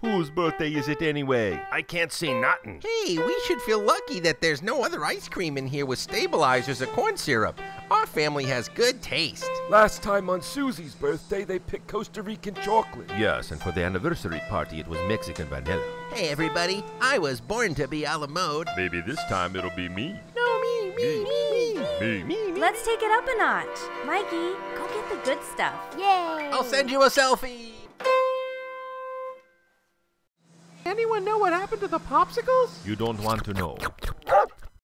Whose birthday is it anyway? I can't see nothing. Hey, we should feel lucky that there's no other ice cream in here with stabilizers or corn syrup. Our family has good taste. Last time on Susie's birthday, they picked Costa Rican chocolate. Yes, and for the anniversary party, it was Mexican vanilla. Hey, everybody, I was born to be a la mode. Maybe this time it'll be me. No, me, me, me, Me. me, me. Let's take it up a notch. Mikey, go get the good stuff. Yay! I'll send you a selfie. Anyone know what happened to the popsicles? You don't want to know.